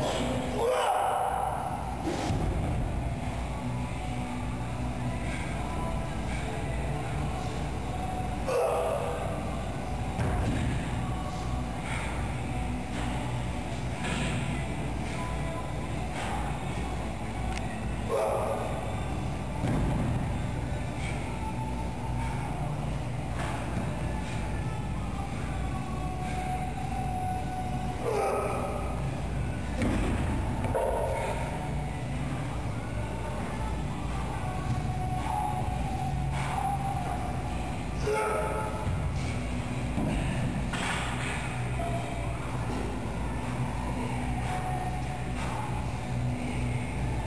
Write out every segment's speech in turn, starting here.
Oh.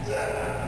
Yeah.